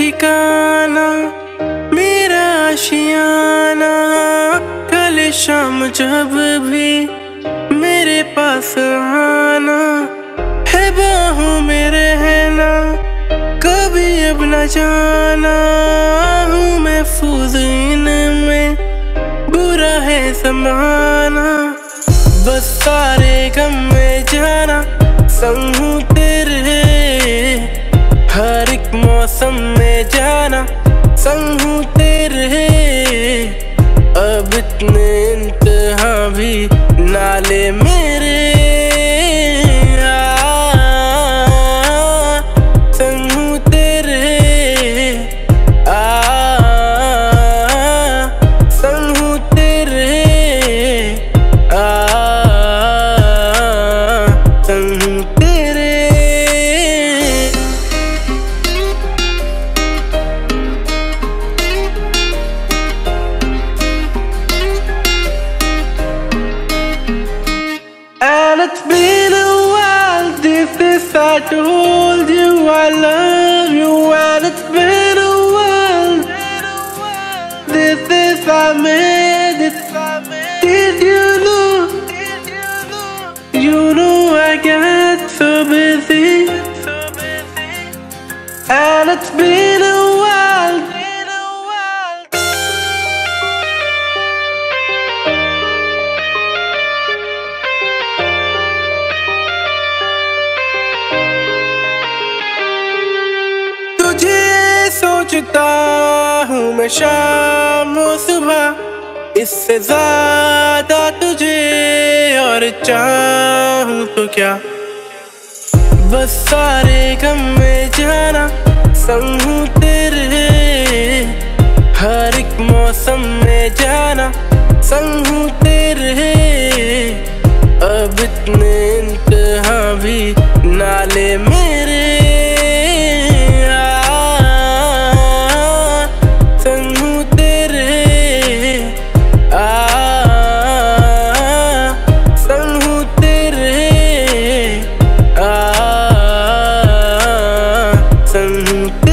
ठिकाना, मेरा आशियाना। कल शाम जब भी मेरे पास आना है बाहों में रहना, कभी अब न जाना। हूँ महफूज इनमें बुरा है समाना बस सारे गम में जाना, संग इतने इंतहा भी नाले मेरे तेरे Well, it's been a while since I hold you I love you. And it's been a while. This is I made it. Did you know? You know I get so busy. And it's been a while. सोचता हूँ मैं शाम सुबह। इससे ज़्यादा तुझे और चाहूँ तो क्या? बस सारे गम में जाना संग हूँ तेरे। हर एक मौसम में जाना संग तेरे। Tell me